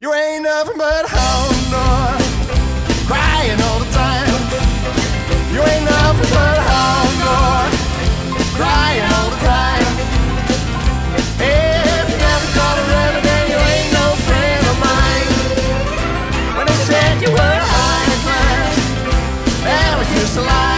You ain't nothing but hound dog, crying all the time. You ain't nothing but hound dog, crying all the time. If you never caught a river, then you ain't no friend of mine. When they said you were high class, that was just a lie.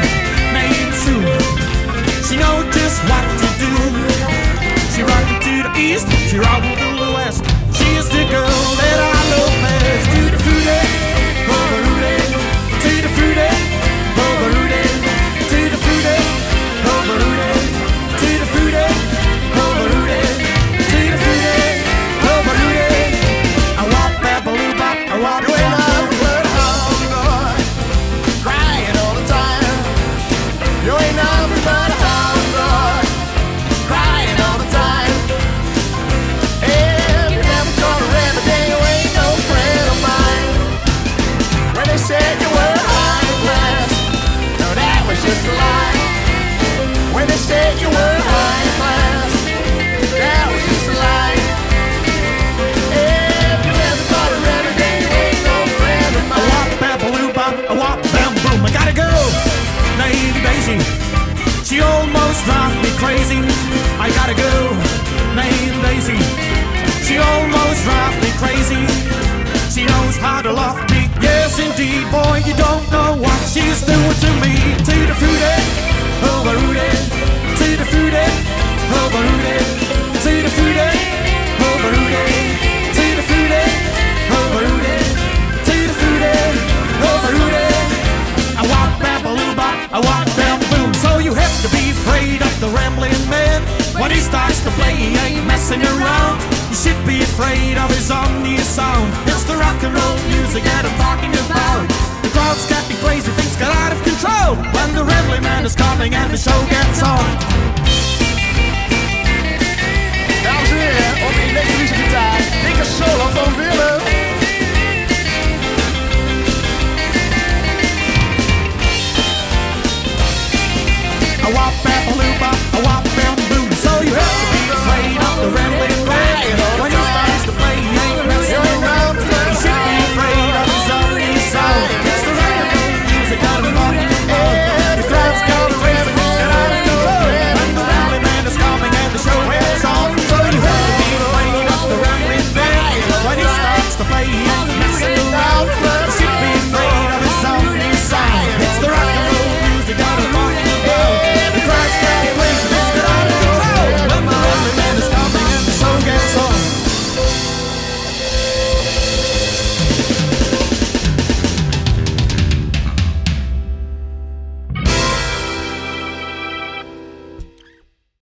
rocked to the west. She is the said you were high class, no, that was just a lie. When they said you were high class, that was just a lie. If you never caught a river, then you ain't no friend of mine. walk bamboo bop, I walk bam boom. I gotta go. Name Daisy. She almost drives me crazy. I gotta go. Name Daisy. She almost drives me crazy. She knows how to love indeed, boy, you don't know what she's doing to me. To the fruity, oh. To the fruity, oh. To the fruity, oh. To the fruity, oh. To the fruity, oh Rudy. I walk bambaloo bop, I walk bamboo. So you have to be afraid of the rambling man. When he starts to play, he ain't messing around. You should be afraid of his omni sound. It's the rock and roll music that I'm talking about. The crowd's getting crazy, things get out of control. When the rambling man is coming and the show gets on.